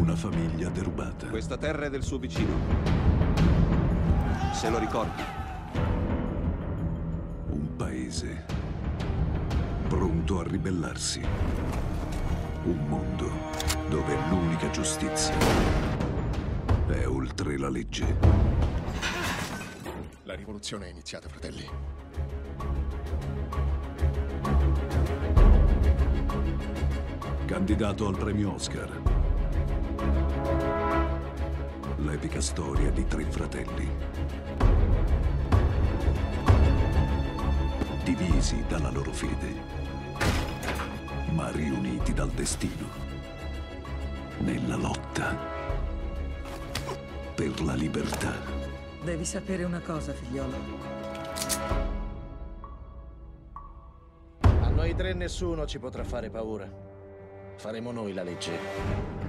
Una famiglia derubata. Questa terra è del suo vicino. Se lo ricordi. Un paese pronto a ribellarsi. Un mondo dove l'unica giustizia è oltre la legge. La rivoluzione è iniziata, fratelli. Candidato al premio Oscar. L'epica storia di tre fratelli. Divisi dalla loro fede, ma riuniti dal destino. Nella lotta per la libertà. Devi sapere una cosa, figliolo. A noi tre nessuno ci potrà fare paura. Faremo noi la legge.